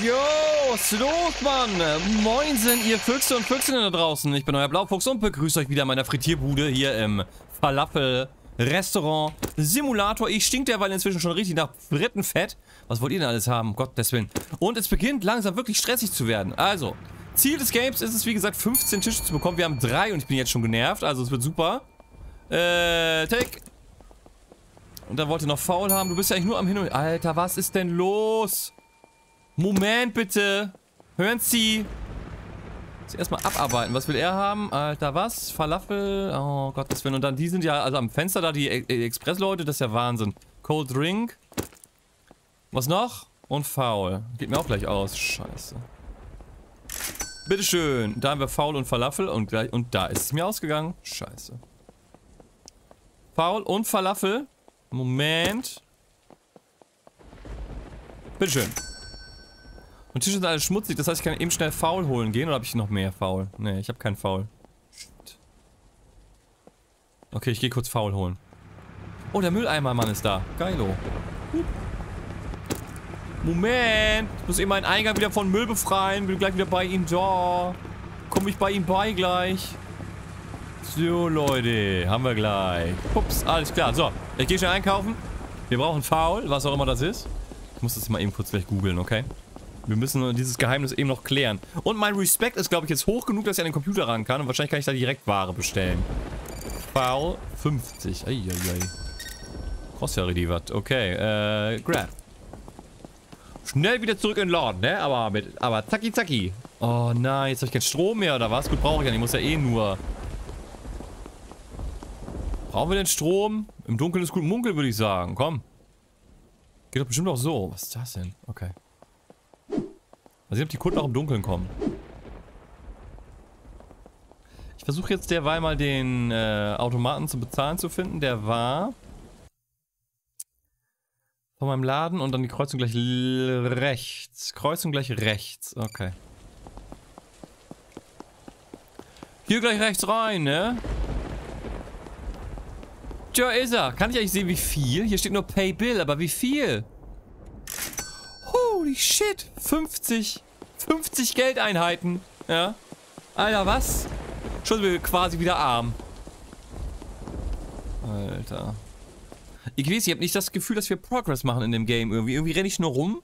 Jo, was Mann? Moinsen, ihr Füchse und Füchsinnen da draußen. Ich bin euer Blaufuchs und begrüße euch wieder in meiner Frittierbude hier im Falafel-Restaurant Simulator. Ich stink derweil inzwischen schon richtig nach Frittenfett. Was wollt ihr denn alles haben? Gottes Willen. Und es beginnt langsam wirklich stressig zu werden. Also, Ziel des Games ist es, wie gesagt, 15 Tische zu bekommen. Wir haben drei und ich bin jetzt schon genervt. Also, es wird super. Äh, take. Und da wollte noch faul haben. Du bist ja eigentlich nur am Hin und... Alter, was ist denn los? Moment bitte. Hören Sie. Erstmal abarbeiten. Was will er haben? Alter, was? Falafel? Oh Gott, das will. Und dann die sind ja, also am Fenster da, die e Express-Leute, das ist ja Wahnsinn. Cold Drink. Was noch? Und faul. Geht mir auch gleich aus. Scheiße. Bitteschön. Da haben wir faul und Falafel und gleich, und da ist es mir ausgegangen. Scheiße. Faul und Falafel. Moment. Bitteschön. Und Tische sind alles schmutzig, das heißt, ich kann eben schnell faul holen gehen oder habe ich noch mehr faul? Ne, ich habe keinen faul. Okay, ich gehe kurz faul holen. Oh, der Mülleimermann ist da. Geilo. Moment. Ich muss eben meinen Eingang wieder von Müll befreien. Bin gleich wieder bei ihm da. Komme ich bei ihm bei gleich. So, Leute. Haben wir gleich. Ups, alles klar. So, ich gehe schnell einkaufen. Wir brauchen Faul, was auch immer das ist. Ich muss das mal eben kurz gleich googeln, okay? Wir müssen dieses Geheimnis eben noch klären. Und mein Respekt ist, glaube ich, jetzt hoch genug, dass ich an den Computer ran kann. Und wahrscheinlich kann ich da direkt Ware bestellen. Foul 50. Eieiei. Kostet ja richtig was. Okay, äh, Grab. Schnell wieder zurück in den Laden, ne? Aber mit, aber zacki zacki. Oh nein, jetzt habe ich keinen Strom mehr oder was? Gut, brauche ich ja nicht. Ich muss ja eh nur... Brauchen wir den Strom? Im Dunkeln ist gut munkel, würde ich sagen. Komm. Geht doch bestimmt auch so. Was ist das denn? Okay. Mal sehen, ob die Kunden auch im Dunkeln kommen. Ich versuche jetzt derweil mal den äh, Automaten zum Bezahlen zu finden. Der war von meinem Laden und dann die Kreuzung gleich rechts. Kreuzung gleich rechts. Okay. Hier gleich rechts rein, ne? Tja, ist er. Kann ich eigentlich sehen, wie viel? Hier steht nur Pay Bill, aber wie viel? Holy shit. 50. 50 Geldeinheiten. Ja. Alter, was? Schon wir quasi wieder arm. Alter. Ich weiß, ich habe nicht das Gefühl, dass wir Progress machen in dem Game irgendwie. Irgendwie renne ich nur rum,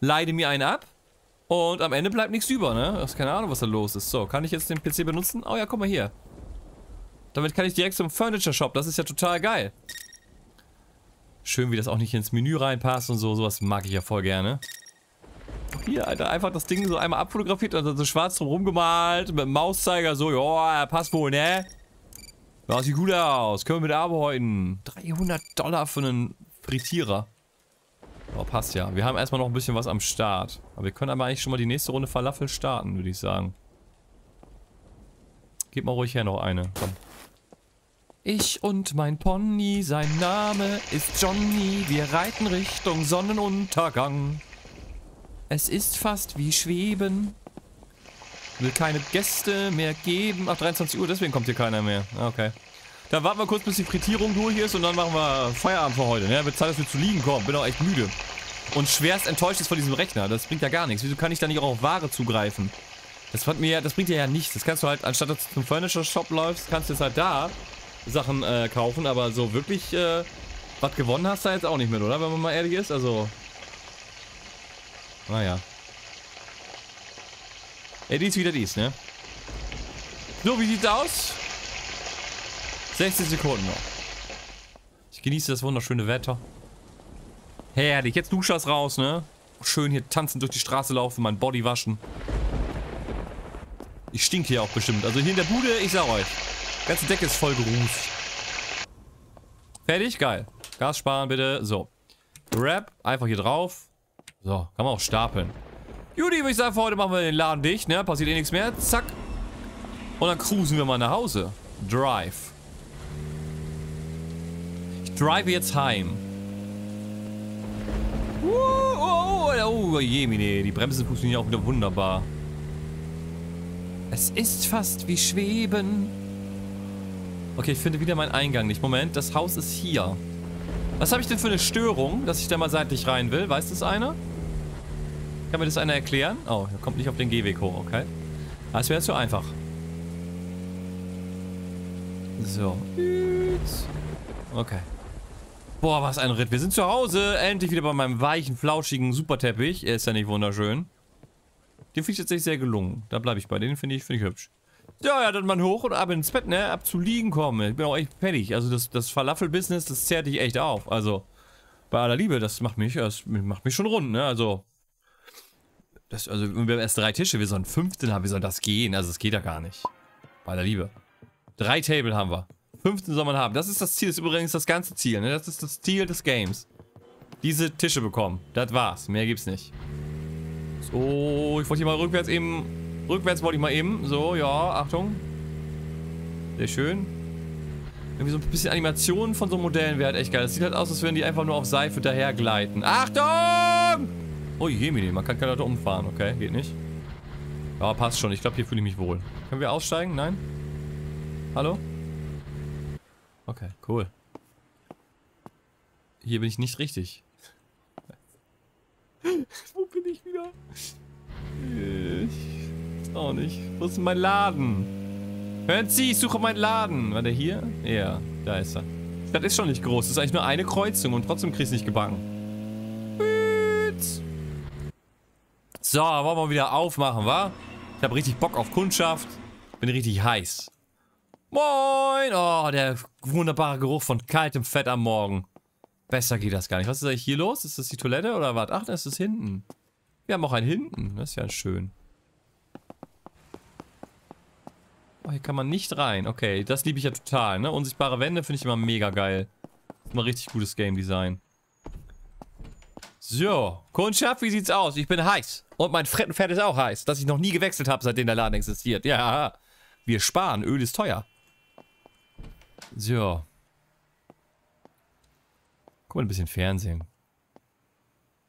leide mir einen ab und am Ende bleibt nichts über, ne? Das ist keine Ahnung, was da los ist. So, kann ich jetzt den PC benutzen? Oh ja, guck mal hier. Damit kann ich direkt zum Furniture Shop. Das ist ja total geil. Schön, wie das auch nicht ins Menü reinpasst und so. Sowas mag ich ja voll gerne. Hier, Alter, einfach das Ding so einmal abfotografiert und dann so schwarz drum rumgemalt. Mit dem Mauszeiger so, ja, passt wohl, ne? Ja, sieht gut aus. Können wir mit arbeiten. 300 Dollar für einen Frittierer. Oh, passt ja. Wir haben erstmal noch ein bisschen was am Start. Aber wir können aber eigentlich schon mal die nächste Runde Falafel starten, würde ich sagen. Gib mal ruhig her noch eine. Komm. Ich und mein Pony, sein Name ist Johnny. Wir reiten Richtung Sonnenuntergang. Es ist fast wie Schweben. Will keine Gäste mehr geben. Ach, 23 Uhr, deswegen kommt hier keiner mehr. Okay. Dann warten wir kurz, bis die Frittierung durch ist und dann machen wir Feierabend für heute. Ne? Wird Zeit, dass wir zu liegen kommen. Bin auch echt müde. Und schwerst enttäuscht ist von diesem Rechner. Das bringt ja gar nichts. Wieso kann ich da nicht auch auf Ware zugreifen? Das, mir, das bringt dir ja nichts. Das kannst du halt, anstatt dass du zum Furniture Shop läufst, kannst du jetzt halt da Sachen äh, kaufen. Aber so wirklich, äh, was gewonnen hast du jetzt auch nicht mit, oder? Wenn man mal ehrlich ist. Also, naja. Ey, dies wieder dies, ne? So, wie sieht's aus? 16 Sekunden noch. Ich genieße das wunderschöne Wetter. Herrlich, jetzt Duschers raus, ne? Schön hier tanzen durch die Straße laufen, mein Body waschen. Ich stink hier auch bestimmt. Also hier in der Bude, ich sag euch. Die ganze Decke ist voll gerußt. Fertig? Geil. Gas sparen bitte. So. Grab, einfach hier drauf. So, kann man auch stapeln. Judy, würde ich sagen, für heute machen wir den Laden dicht, ne? Passiert eh nichts mehr. Zack. Und dann cruisen wir mal nach Hause. Drive. Ich drive jetzt heim. Uh, oh, oh, oh, je, mine. Die Bremsen funktionieren auch wieder wunderbar. Es ist fast wie Schweben. Okay, ich finde wieder meinen Eingang nicht. Moment, das Haus ist hier. Was habe ich denn für eine Störung, dass ich da mal seitlich rein will? Weiß das einer? Kann mir das einer erklären? Oh, er kommt nicht auf den Gehweg hoch, okay. Das wäre zu einfach. So. Okay. Boah, was ein Ritt. Wir sind zu Hause. Endlich wieder bei meinem weichen, flauschigen Superteppich. Er ist ja nicht wunderschön. Den finde ich tatsächlich sehr gelungen. Da bleibe ich bei. Den finde ich, find ich hübsch. Ja, ja, dann mal hoch und ab ins Bett, ne? Ab zu liegen kommen. Ich bin auch echt fertig. Also das, das Falafel-Business, das zehrt dich echt auf. Also, bei aller Liebe, das macht mich, das macht mich schon rund, ne? Also, das, also, wir haben erst drei Tische, wir sollen 15 haben, wie soll das gehen? Also, das geht ja gar nicht. Bei aller Liebe. Drei Table haben wir. 15 soll man haben. Das ist das Ziel, das ist übrigens das ganze Ziel, ne? Das ist das Ziel des Games. Diese Tische bekommen. Das war's. Mehr gibt's nicht. So, ich wollte hier mal rückwärts eben... Rückwärts wollte ich mal eben. So, ja, Achtung. Sehr schön. Irgendwie so ein bisschen Animation von so Modellen wäre halt echt geil. Das sieht halt aus, als würden die einfach nur auf Seife dahergleiten. Achtung! Oh je, Mini, man kann keine Leute umfahren. Okay, geht nicht. Ja, passt schon. Ich glaube, hier fühle ich mich wohl. Können wir aussteigen? Nein? Hallo? Okay, cool. Hier bin ich nicht richtig. Wo bin ich wieder? Ich auch nicht. Wo ist mein Laden? Hören Sie, ich suche meinen Laden. War der hier? Ja, da ist er. Stadt ist schon nicht groß. Das ist eigentlich nur eine Kreuzung und trotzdem kriegst du nicht gebacken. So, wollen wir wieder aufmachen, wa? Ich habe richtig Bock auf Kundschaft. Bin richtig heiß. Moin! Oh, der wunderbare Geruch von kaltem Fett am Morgen. Besser geht das gar nicht. Was ist eigentlich hier los? Ist das die Toilette oder was? Ach, das ist hinten. Wir haben auch einen hinten. Das ist ja schön. Oh, hier kann man nicht rein. Okay, das liebe ich ja total, ne? Unsichtbare Wände finde ich immer mega geil. Mal richtig gutes Game Design. So, Kundschaft, wie sieht's aus? Ich bin heiß. Und mein Frettenpferd ist auch heiß, dass ich noch nie gewechselt habe, seitdem der Laden existiert. Ja, wir sparen. Öl ist teuer. So. Guck mal, ein bisschen Fernsehen.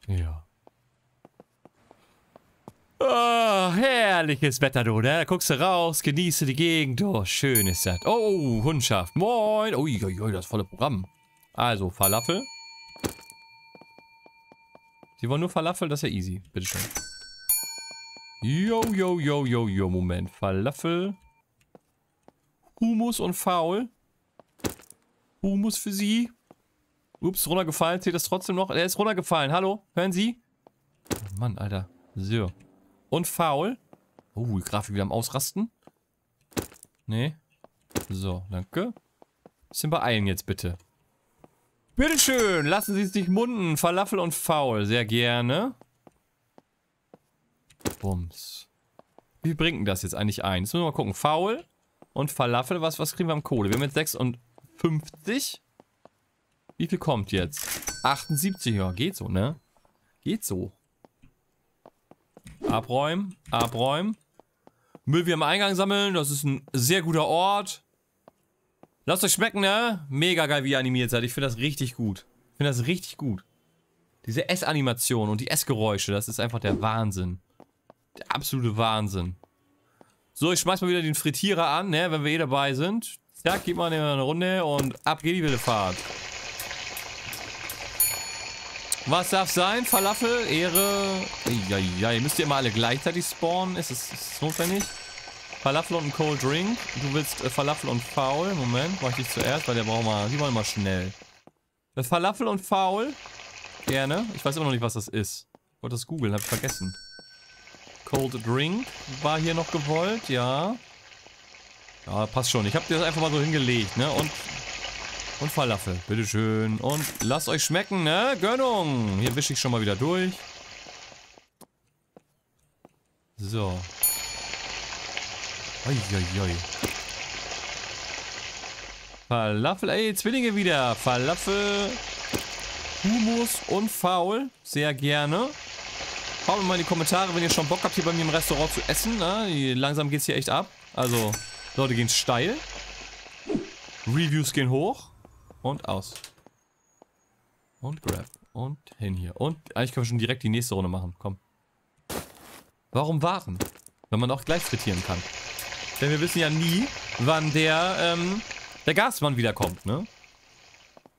Ja. Oh, herrliches Wetter, du, ne? Da guckst du raus, genieße die Gegend. Oh, schön ist das. Oh, Hundschaft. Moin. Uiuiui, das volle Programm. Also, Falafel. Sie wollen nur Falafel, das ist ja easy. Bitteschön. Yo, yo, yo, yo, yo, Moment. Falafel. Humus und Faul. Humus für Sie. Ups, runtergefallen. Zählt das trotzdem noch? Er ist runtergefallen. Hallo? Hören Sie? Mann, Alter. So. Und faul. Oh, die Grafik wieder am Ausrasten. Nee. So, danke. Bisschen beeilen jetzt bitte. Bitteschön, lassen Sie es sich munden. Falafel und faul. Sehr gerne. Bums. Wie bringt denn das jetzt eigentlich ein? Jetzt müssen wir mal gucken. Faul und Falafel. Was, was kriegen wir am Kohle? Wir haben jetzt 56. Wie viel kommt jetzt? 78, ja, geht so, ne? Geht so. Abräumen, abräumen. Müll wie am Eingang sammeln, das ist ein sehr guter Ort. Lasst euch schmecken, ne? Mega geil, wie ihr animiert seid. Ich finde das richtig gut. Ich finde das richtig gut. Diese Essanimation und die Essgeräusche, das ist einfach der Wahnsinn. Der absolute Wahnsinn. So, ich schmeiß mal wieder den Frittierer an, ne? Wenn wir eh dabei sind. Zack, geht mal eine Runde und ab geht die wilde Fahrt. Was darf sein? Falafel, Ehre. Ja, ihr müsst ihr immer alle gleichzeitig spawnen. Ist es, notwendig? Falafel und ein Cold Drink. Du willst äh, Falafel und Faul. Moment, mach ich dich zuerst, weil der braucht mal. Die wollen mal schnell. Äh, Falafel und Faul. Gerne. Ich weiß immer noch nicht, was das ist. Ich wollte das googeln, hab ich vergessen. Cold Drink war hier noch gewollt, ja. Ja, passt schon. Ich hab dir das einfach mal so hingelegt, ne? Und und Falafel, bitteschön. Und lasst euch schmecken, ne? Gönnung. Hier wische ich schon mal wieder durch. So. Uiuiui. Falafel, ey, Zwillinge wieder. Falafel, Humus und Faul. Sehr gerne. Haut mal in die Kommentare, wenn ihr schon Bock habt, hier bei mir im Restaurant zu essen. Ne? Langsam geht's hier echt ab. Also, Leute gehen steil. Reviews gehen hoch. Und aus. Und grab. Und hin hier. Und eigentlich können wir schon direkt die nächste Runde machen. Komm. Warum warten? Wenn man auch gleich frittieren kann. Denn wir wissen ja nie, wann der, ähm, der Gasmann wiederkommt, ne?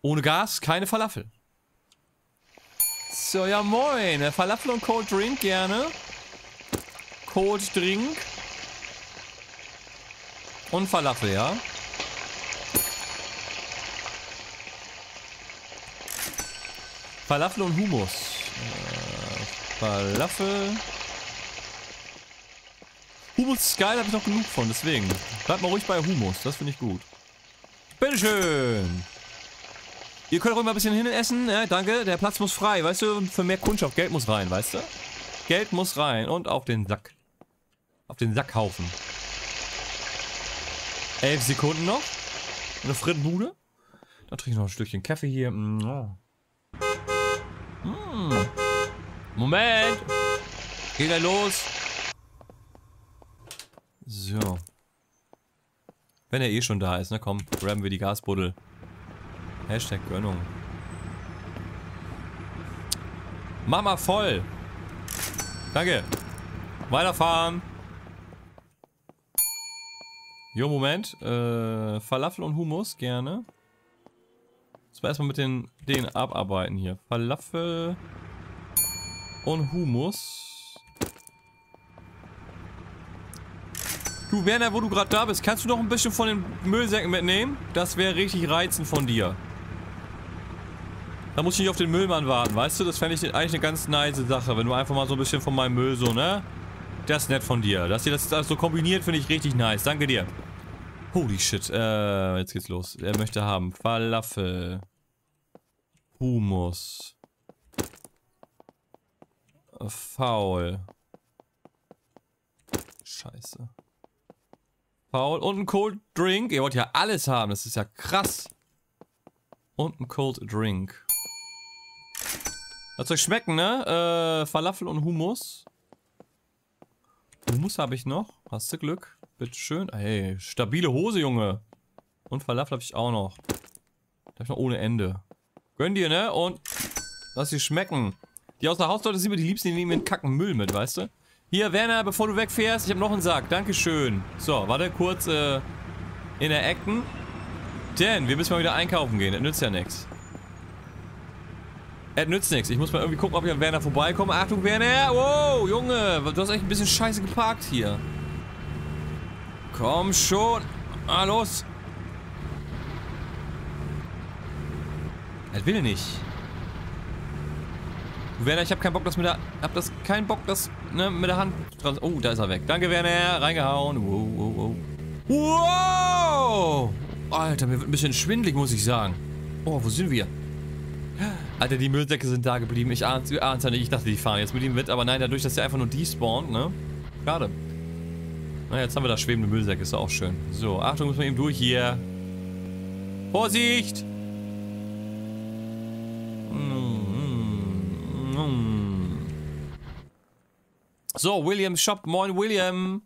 Ohne Gas keine Falafel. So, ja moin. Falafel und Cold Drink gerne. Cold Drink. Und Falafel, ja. Falafel und Hummus. Äh, Falafel. Hummus ist geil, habe ich noch genug von, deswegen. Bleibt mal ruhig bei Hummus, das finde ich gut. Bitteschön. Ihr könnt auch immer ein bisschen hin essen, ja, danke. Der Platz muss frei, weißt du, für mehr Kundschaft. Geld muss rein, weißt du? Geld muss rein und auf den Sack. Auf den Sackhaufen. Elf Sekunden noch. Eine Frittenbude. Dann trinke ich noch ein Stückchen Kaffee hier. Mm, oh. mm. Moment. Geht er los. So. Wenn er eh schon da ist, ne? Komm, grabben wir die Gasbuddel. Hashtag Gönnung. Mama voll. Danke. Weiterfahren. Jo, Moment. Äh, Falafel und Hummus, gerne. Jetzt mal erstmal mit den, den abarbeiten hier. Falafel und Hummus. Du, Werner, wo du gerade da bist, kannst du noch ein bisschen von den Müllsäcken mitnehmen? Das wäre richtig reizend von dir. Da muss ich nicht auf den Müllmann warten, weißt du? Das fände ich eigentlich eine ganz nice Sache, wenn du einfach mal so ein bisschen von meinem Müll so, ne? Das ist nett von dir. Dass ihr das so kombiniert, finde ich richtig nice. Danke dir. Holy shit. Äh, jetzt geht's los. Er möchte haben Falafel. Humus. Faul. Scheiße. Faul. Und ein Cold Drink. Ihr wollt ja alles haben. Das ist ja krass. Und ein Cold Drink. Lasst euch schmecken, ne? Äh, Falafel und Humus. Humus habe ich noch. Hast du Glück? Bitteschön. Hey, stabile Hose, Junge. Und Falafel habe ich auch noch. Da habe ich noch ohne Ende. Gönn dir, ne? Und lass sie schmecken. Die aus der Hausleute sind mir die Liebsten, die nehmen den kacken Müll mit, weißt du? Hier, Werner, bevor du wegfährst, ich habe noch einen Sack. Dankeschön. So, warte kurz äh, in der Ecken. Denn wir müssen mal wieder einkaufen gehen. Das nützt ja nichts. Es nützt nichts. Ich muss mal irgendwie gucken, ob ich an Werner vorbeikomme. Achtung, Werner! Wow, Junge! Du hast echt ein bisschen scheiße geparkt hier. Komm schon. Ah, los. Er will nicht. Werner, ich habe keinen Bock, das mit der... Hab das keinen Bock, das ne, mit der Hand... Oh, da ist er weg. Danke, Werner. Reingehauen. Wow, wow, wow. Wow! Alter, mir wird ein bisschen schwindlig, muss ich sagen. Oh, wo sind wir? Alter, die Müllsäcke sind da geblieben. Ich ahn's, ja nicht. Ich dachte, die fahren jetzt mit ihm mit. Aber nein, dadurch, dass er einfach nur despawnt, ne? Schade. Na, jetzt haben wir da schwebende Müllsäcke, ist auch schön. So, Achtung, müssen wir eben durch hier. Vorsicht! So, William Shop. Moin, William.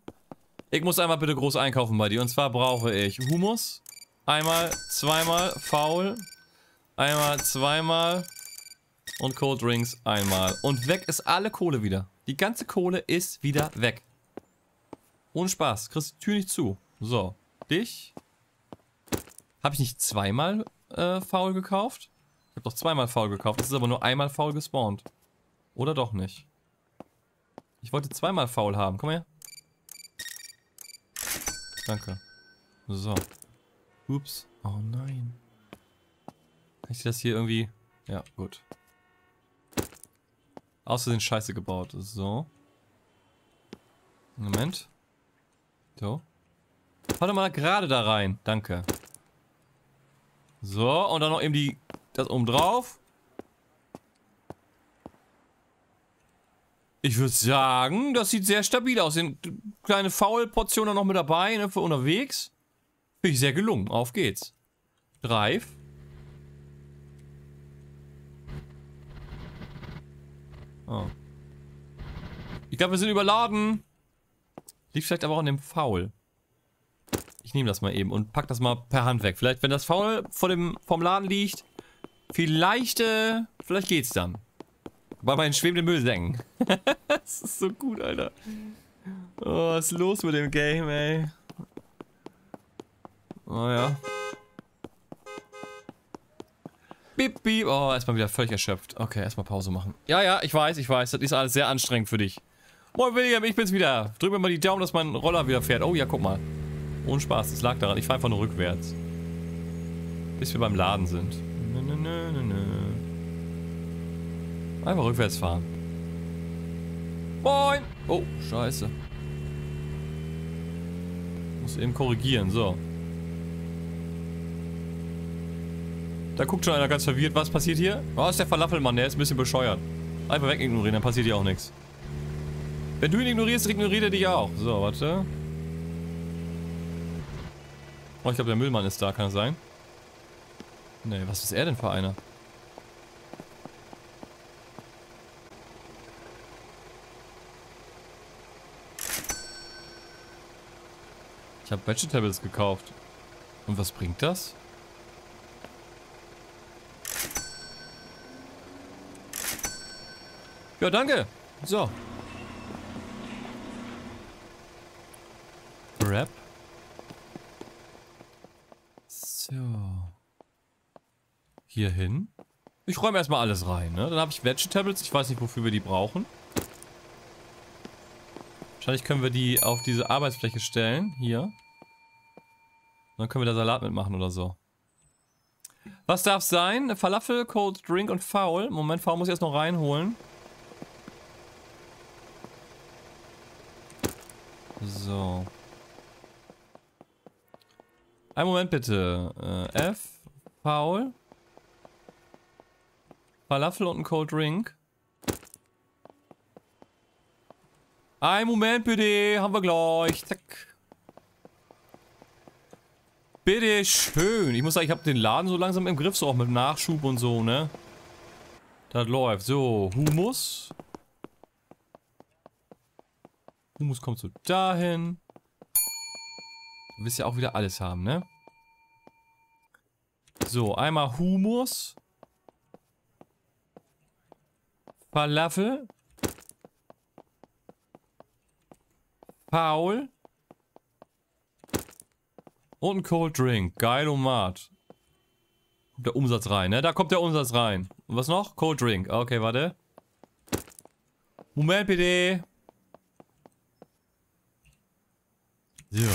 Ich muss einmal bitte groß einkaufen bei dir. Und zwar brauche ich Humus. Einmal, zweimal, faul. Einmal, zweimal. Und Cold Drinks einmal. Und weg ist alle Kohle wieder. Die ganze Kohle ist wieder weg. Ohne Spaß. Kriegst die Tür nicht zu. So. Dich. Habe ich nicht zweimal äh, faul gekauft? Ich habe doch zweimal faul gekauft. Das ist aber nur einmal faul gespawnt. Oder doch nicht? Ich wollte zweimal faul haben. Komm her. Danke. So. Ups. Oh nein. Kann ich das hier irgendwie... Ja, gut. Außerdem Scheiße gebaut. So. Moment. So. Warte mal gerade da rein. Danke. So, und dann noch eben die, das oben drauf. Ich würde sagen, das sieht sehr stabil aus. Sind kleine Foul-Portionen noch mit dabei, ne, für unterwegs. Finde ich sehr gelungen. Auf geht's. Drive. Oh. Ich glaube, wir sind überladen. Liegt vielleicht aber auch an dem Foul. Ich nehme das mal eben und pack das mal per Hand weg. Vielleicht, wenn das Foul vor dem, vom Laden liegt, vielleicht, äh, vielleicht geht's dann. Bei meinen schwebenden Müllsäcken. das ist so gut, Alter. Oh, was ist los mit dem Game, ey? Oh ja. Bip, bip. Oh, erstmal wieder völlig erschöpft. Okay, erstmal Pause machen. Ja, ja, ich weiß, ich weiß. Das ist alles sehr anstrengend für dich. Moin William, ich bin's wieder. Drück mir mal die Daumen, dass mein Roller wieder fährt. Oh ja, guck mal. Ohne Spaß, das lag daran. Ich fahre einfach nur rückwärts. Bis wir beim Laden sind. Nö, nö, nö, nö. Einfach rückwärts fahren. Moin! Oh, scheiße. Muss eben korrigieren, so. Da guckt schon einer ganz verwirrt. Was passiert hier? Oh, ist der Falafelmann, der ist ein bisschen bescheuert. Einfach weg ignorieren, dann passiert hier auch nichts. Wenn du ihn ignorierst, ignoriert er dich auch. So, warte. Oh, ich glaube, der Müllmann ist da, kann das sein? Nee, was ist er denn für einer? Ich habe Vegetables gekauft. Und was bringt das? Ja, danke. So. Wrap. So. Hier hin. Ich räume erstmal alles rein, ne? Dann habe ich Vegetables. Ich weiß nicht, wofür wir die brauchen. Wahrscheinlich können wir die auf diese Arbeitsfläche stellen. Hier. Dann können wir da Salat mitmachen oder so. Was darf sein? Falafel, Cold Drink und Foul. Moment, Foul muss ich erst noch reinholen. So. Ein Moment bitte. Äh, F, Foul. Falafel und ein Cold Drink. Ein Moment bitte, haben wir gleich. Zack. Bitte schön. Ich muss sagen, ich habe den Laden so langsam im Griff, so auch mit Nachschub und so, ne? Das läuft. So, Humus. Humus kommt so dahin. Du willst ja auch wieder alles haben, ne? So, einmal Humus. Falafel. Paul. Und ein Cold Drink. Geil Mart. Kommt der Umsatz rein, ne? Da kommt der Umsatz rein. Und was noch? Cold Drink. Okay, warte. Moment bitte. So.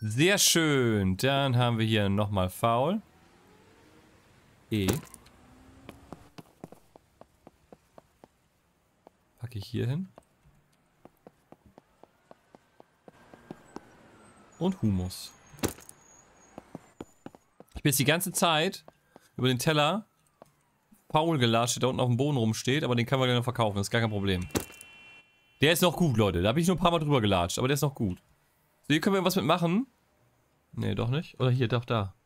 Sehr schön. Dann haben wir hier nochmal Foul. E. Packe ich hier hin. Und Humus. Ich bin jetzt die ganze Zeit über den Teller Paul gelatscht, der da unten auf dem Boden rumsteht, aber den können wir gerne verkaufen, das ist gar kein Problem. Der ist noch gut, Leute. Da habe ich nur ein paar Mal drüber gelatscht, aber der ist noch gut. Hier können wir irgendwas mitmachen. Nee, doch nicht. Oder hier, doch, da.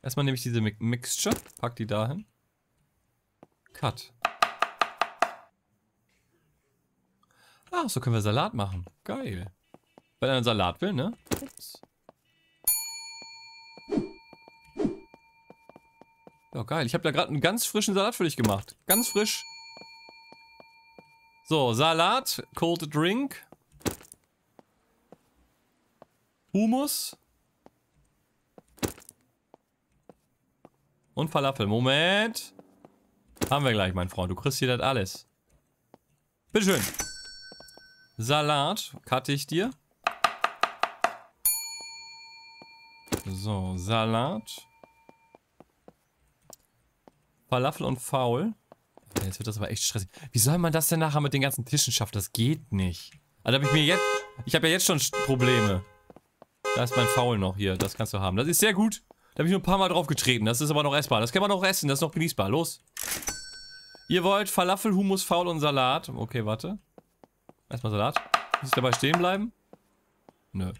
Erstmal nehme ich diese Mi Mixture, pack die dahin. Cut. Ach, so können wir Salat machen. Geil. Wenn er einen Salat will, ne? Ups. Ja, geil. Ich habe da gerade einen ganz frischen Salat für dich gemacht. Ganz frisch. So, Salat, Cold Drink. Humus. Und Falafel. Moment. Haben wir gleich, mein Freund. Du kriegst hier das alles. Bitteschön. Salat. Cutte ich dir. So, Salat. Falafel und Faul. Jetzt wird das aber echt stressig. Wie soll man das denn nachher mit den ganzen Tischen schaffen? Das geht nicht. Also habe ich mir jetzt... Ich habe ja jetzt schon Probleme. Da ist mein Faul noch hier. Das kannst du haben. Das ist sehr gut. Da habe ich nur ein paar Mal drauf getreten. Das ist aber noch essbar. Das kann man noch essen. Das ist noch genießbar. Los. Ihr wollt Falafel, Hummus, Faul und Salat. Okay, warte. Erstmal Salat. Muss ich dabei stehen bleiben? Nö.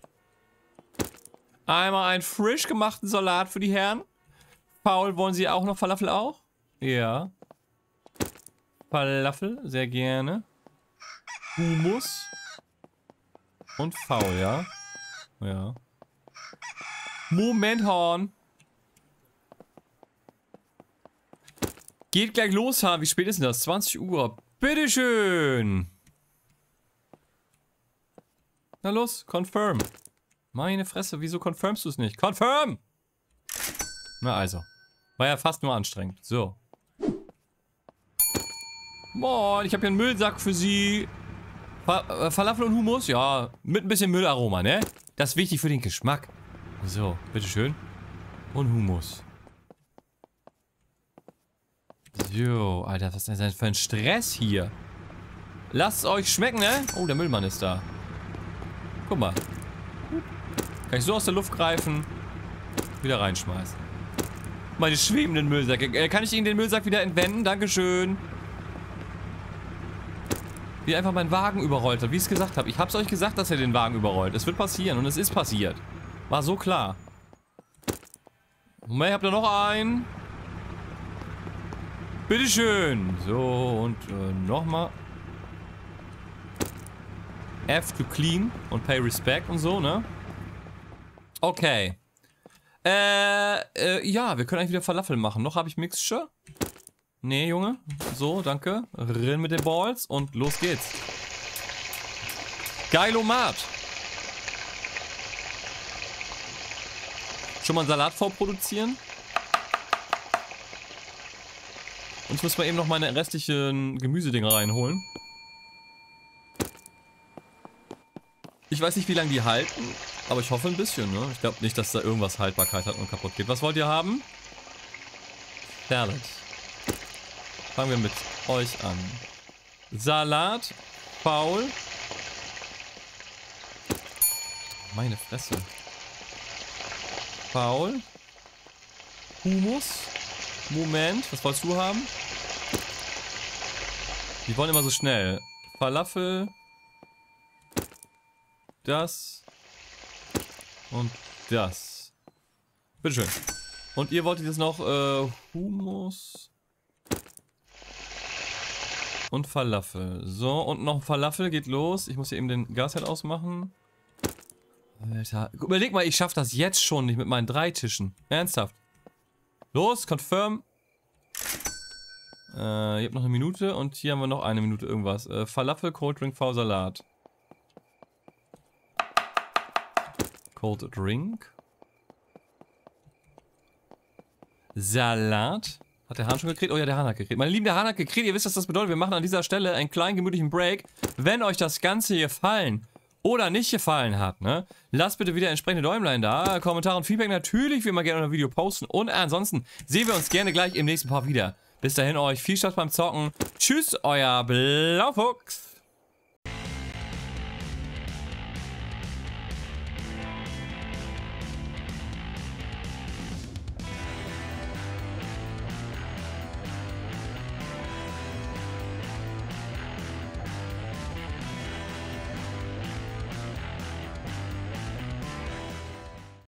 Einmal einen frisch gemachten Salat für die Herren. Faul, wollen Sie auch noch Falafel auch? Ja. Falafel, sehr gerne. Humus. Und faul, ja? Ja. Moment, Horn. Geht gleich los, Hahn. Wie spät ist denn das? 20 Uhr. Bitteschön. Na los, confirm. Meine Fresse, wieso confirmst du es nicht? Confirm! Na also. War ja fast nur anstrengend. So. Moin, ich habe hier einen Müllsack für Sie. Äh, Falafel und Hummus? Ja, mit ein bisschen Müllaroma, ne? Das ist wichtig für den Geschmack. So, bitteschön. Und Hummus. So, Alter, was ist denn für ein Stress hier? Lasst euch schmecken, ne? Oh, der Müllmann ist da. Guck mal. Kann ich so aus der Luft greifen, wieder reinschmeißen. Meine schwebenden Müllsäcke. Äh, kann ich Ihnen den Müllsack wieder entwenden? Dankeschön. Wie einfach mein Wagen überrollt hat, wie ich es gesagt habe. Ich habe es euch gesagt, dass er den Wagen überrollt. Es wird passieren und es ist passiert. War so klar. Moment, habt ihr noch einen? Bitteschön. So, und äh, nochmal. F to clean und pay respect und so, ne? Okay. Äh, äh, ja, wir können eigentlich wieder Falafel machen. Noch habe ich Mixture. Nee, Junge. So, danke. Rinn mit den Balls und los geht's. Geilomat. Schon mal einen Salat vorproduzieren? Und ich muss mal eben noch meine restlichen Gemüsedinger reinholen. Ich weiß nicht, wie lange die halten, aber ich hoffe ein bisschen, ne? Ich glaube nicht, dass da irgendwas Haltbarkeit hat und kaputt geht. Was wollt ihr haben? Salad. Fangen wir mit euch an. Salat, faul. Meine Fresse. Faul. Humus. Moment, was wolltest du haben? Die wollen immer so schnell. Falafel. Das. Und das. Bitteschön. Und ihr wolltet jetzt noch äh, Humus. Und Falafel. So, und noch Falafel geht los. Ich muss hier eben den Gasherd ausmachen. Alter. Überleg mal, ich schaffe das jetzt schon nicht mit meinen drei Tischen. Ernsthaft. Los, confirm. Äh, ihr habt noch eine Minute und hier haben wir noch eine Minute irgendwas. Äh, Falafel, Cold Drink, V Salat. Cold Drink. Salat. Hat der Hahn schon gekriegt? Oh ja, der Hahn hat gekriegt. Meine Lieben, der Hahn hat gekriegt. Ihr wisst, was das bedeutet. Wir machen an dieser Stelle einen kleinen gemütlichen Break. Wenn euch das Ganze gefallen oder nicht gefallen hat, ne, lasst bitte wieder entsprechende Däumlein da. Kommentare und Feedback natürlich, wie immer gerne unter Video posten. Und ansonsten sehen wir uns gerne gleich im nächsten Part wieder. Bis dahin euch viel Spaß beim Zocken. Tschüss, euer Blaufuchs.